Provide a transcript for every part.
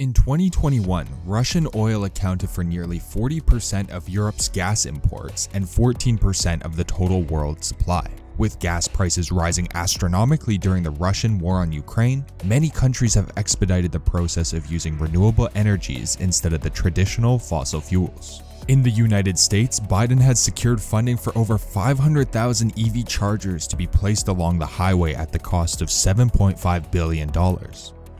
In 2021, Russian oil accounted for nearly 40% of Europe's gas imports and 14% of the total world supply. With gas prices rising astronomically during the Russian war on Ukraine, many countries have expedited the process of using renewable energies instead of the traditional fossil fuels. In the United States, Biden has secured funding for over 500,000 EV chargers to be placed along the highway at the cost of $7.5 billion.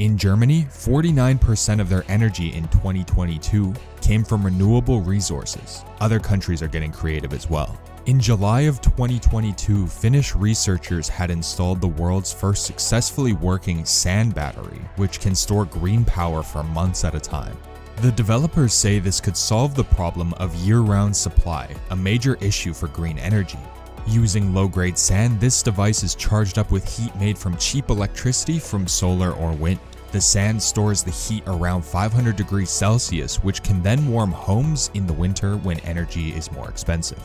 In Germany, 49% of their energy in 2022 came from renewable resources. Other countries are getting creative as well. In July of 2022, Finnish researchers had installed the world's first successfully working sand battery, which can store green power for months at a time. The developers say this could solve the problem of year-round supply, a major issue for green energy. Using low-grade sand, this device is charged up with heat made from cheap electricity from solar or wind. The sand stores the heat around 500 degrees Celsius, which can then warm homes in the winter when energy is more expensive.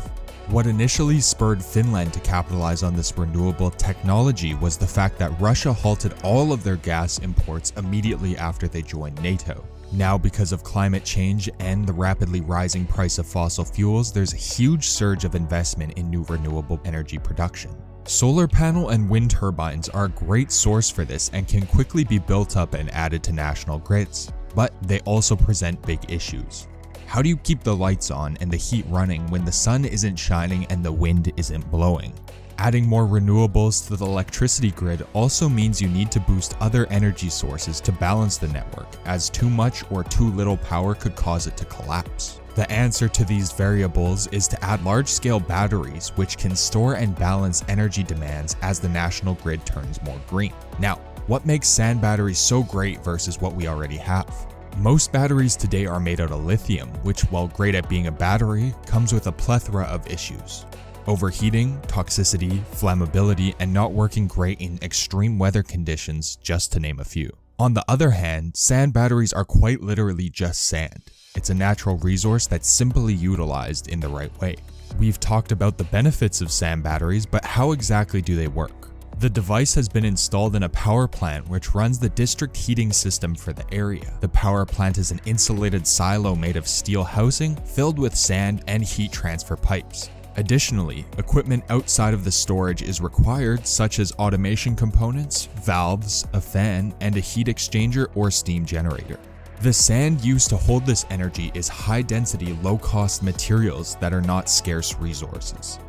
What initially spurred Finland to capitalize on this renewable technology was the fact that Russia halted all of their gas imports immediately after they joined NATO. Now, because of climate change and the rapidly rising price of fossil fuels, there's a huge surge of investment in new renewable energy production. Solar panel and wind turbines are a great source for this and can quickly be built up and added to national grids, but they also present big issues. How do you keep the lights on and the heat running when the sun isn't shining and the wind isn't blowing? Adding more renewables to the electricity grid also means you need to boost other energy sources to balance the network, as too much or too little power could cause it to collapse. The answer to these variables is to add large-scale batteries which can store and balance energy demands as the national grid turns more green. Now, what makes sand batteries so great versus what we already have? Most batteries today are made out of lithium, which while great at being a battery, comes with a plethora of issues. Overheating, toxicity, flammability, and not working great in extreme weather conditions, just to name a few. On the other hand, sand batteries are quite literally just sand. It's a natural resource that's simply utilized in the right way. We've talked about the benefits of sand batteries, but how exactly do they work? The device has been installed in a power plant which runs the district heating system for the area. The power plant is an insulated silo made of steel housing filled with sand and heat transfer pipes. Additionally, equipment outside of the storage is required such as automation components, valves, a fan, and a heat exchanger or steam generator. The sand used to hold this energy is high density, low cost materials that are not scarce resources.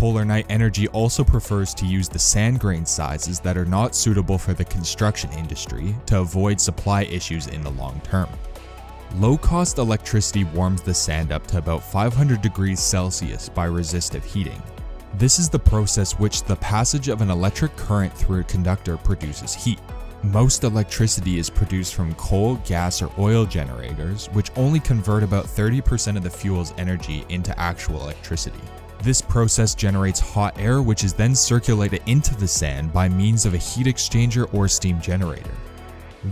Polar Night Energy also prefers to use the sand grain sizes that are not suitable for the construction industry to avoid supply issues in the long term. Low cost electricity warms the sand up to about 500 degrees Celsius by resistive heating. This is the process which the passage of an electric current through a conductor produces heat. Most electricity is produced from coal, gas, or oil generators, which only convert about 30% of the fuel's energy into actual electricity. This process generates hot air which is then circulated into the sand by means of a heat exchanger or steam generator.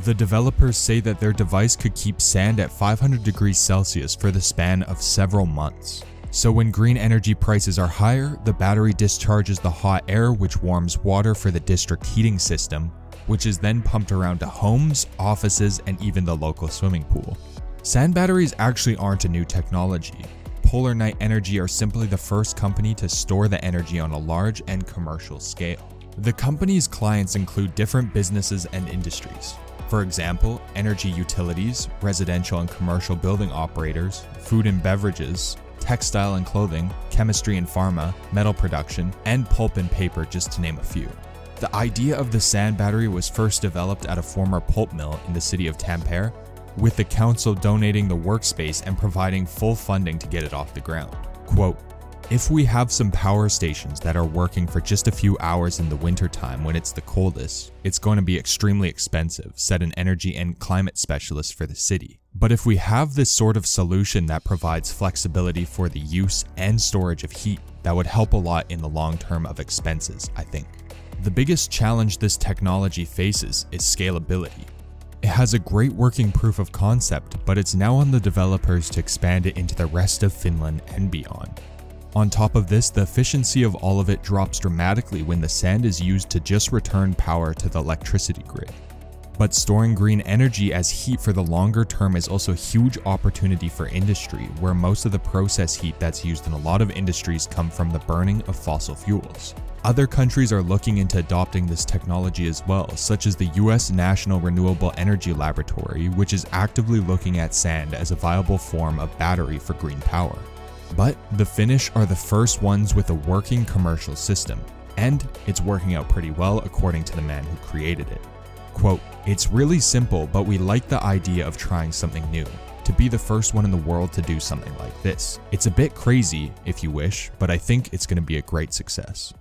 The developers say that their device could keep sand at 500 degrees Celsius for the span of several months. So when green energy prices are higher, the battery discharges the hot air which warms water for the district heating system, which is then pumped around to homes, offices, and even the local swimming pool. Sand batteries actually aren't a new technology. Polar Night Energy are simply the first company to store the energy on a large and commercial scale. The company's clients include different businesses and industries. For example, energy utilities, residential and commercial building operators, food and beverages, textile and clothing, chemistry and pharma, metal production, and pulp and paper just to name a few. The idea of the sand battery was first developed at a former pulp mill in the city of Tampere, with the council donating the workspace and providing full funding to get it off the ground. Quote, if we have some power stations that are working for just a few hours in the wintertime when it's the coldest, it's going to be extremely expensive, said an energy and climate specialist for the city. But if we have this sort of solution that provides flexibility for the use and storage of heat, that would help a lot in the long term of expenses, I think. The biggest challenge this technology faces is scalability. It has a great working proof of concept, but it's now on the developers to expand it into the rest of Finland and beyond. On top of this, the efficiency of all of it drops dramatically when the sand is used to just return power to the electricity grid. But storing green energy as heat for the longer term is also a huge opportunity for industry, where most of the process heat that's used in a lot of industries come from the burning of fossil fuels. Other countries are looking into adopting this technology as well, such as the US National Renewable Energy Laboratory, which is actively looking at sand as a viable form of battery for green power. But the Finnish are the first ones with a working commercial system, and it's working out pretty well according to the man who created it. Quote, It's really simple, but we like the idea of trying something new. To be the first one in the world to do something like this. It's a bit crazy, if you wish, but I think it's going to be a great success.